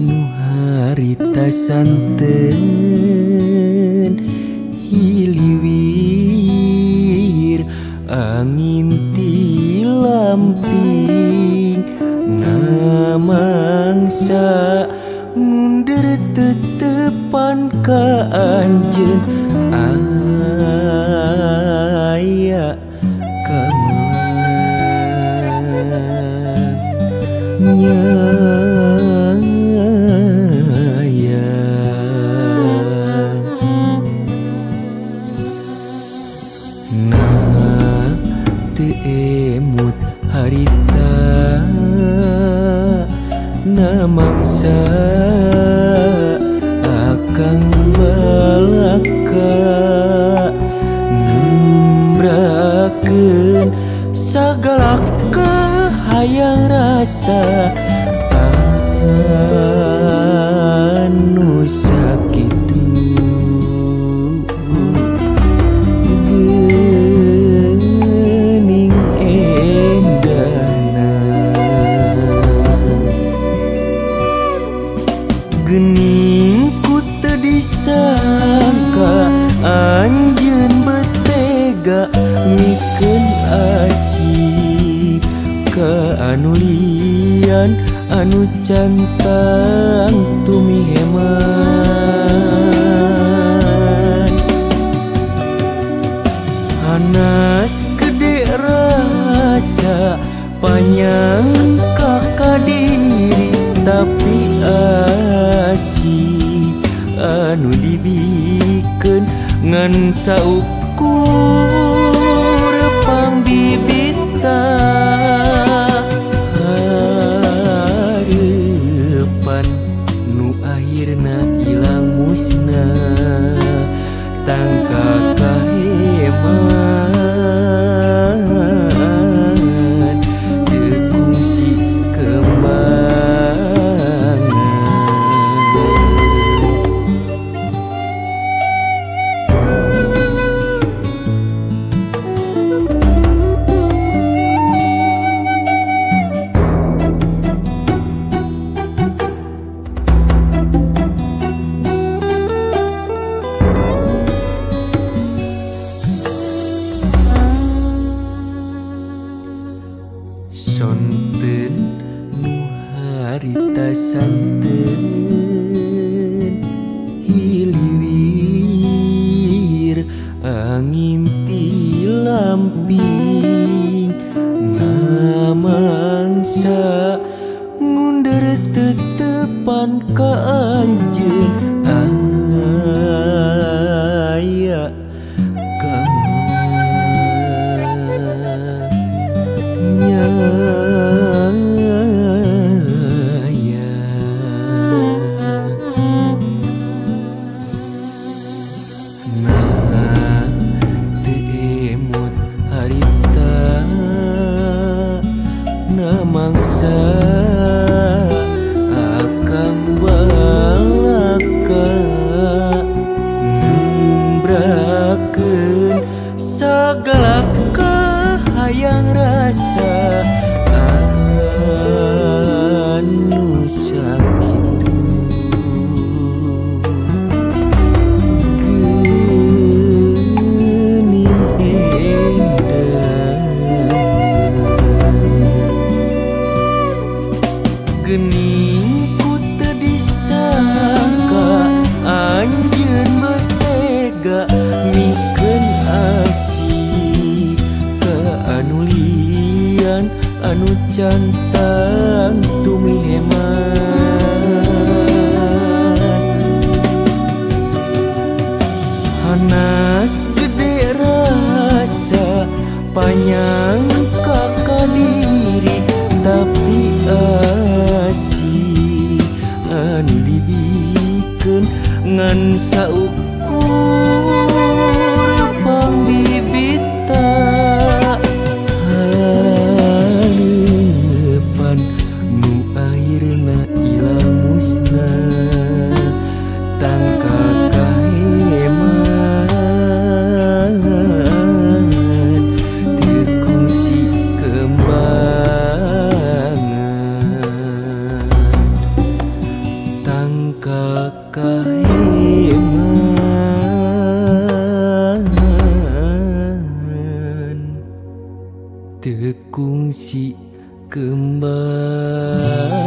muharita santen hiliwir angin ti lamping namangsa mundur tetepan ka anjen. Aya kamelang Naemut harita namangsa akan balaka Nembrakeun sagala kahayang rasa ah anu cantang tumi hemat Hanas gede rasa panjang kakak diri tapi asih anu dibikin ngan sauku angin lamping namangsa ngundur tetepan ka anjeun. asih ke anulian anu cantang tumi hemat kakahiman tekungsi kembang